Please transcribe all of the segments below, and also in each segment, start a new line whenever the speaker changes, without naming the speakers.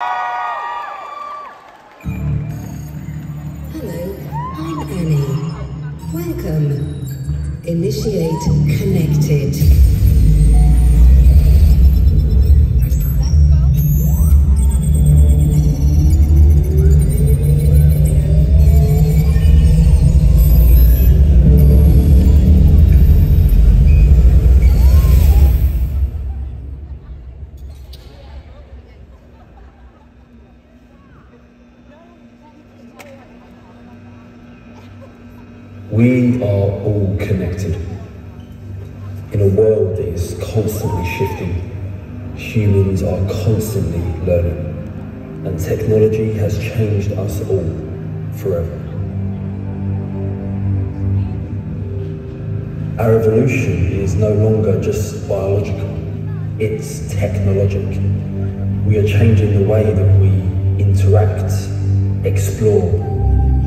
Hello, I'm Annie. Welcome. Initiate connected.
We are all connected. In a world that is constantly shifting, humans are constantly learning, and technology has changed us all forever. Our evolution is no longer just biological, it's technologic. We are changing the way that we interact, explore,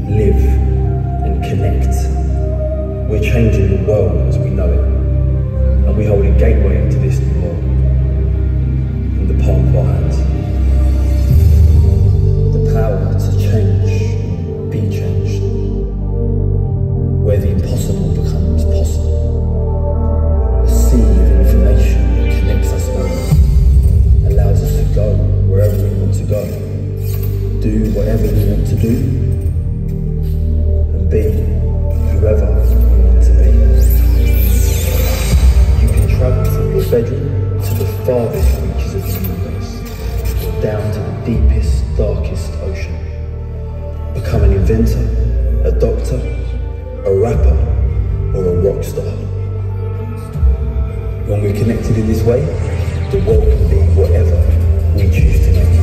live, and connect. We're changing the world as we know it, and we hold a gateway to this new world. In the palm of our hands. The power to change, be changed, where the impossible becomes possible. A sea of information that connects us all, allows us to go wherever we want to go, do whatever we want to do, bedroom to the farthest reaches of the universe, down to the deepest, darkest ocean. Become an inventor, a doctor, a rapper, or a rock star. When we're connected in this way, the world can be whatever we choose to make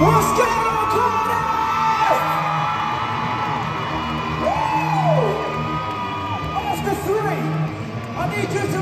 Woo!
After three, I need you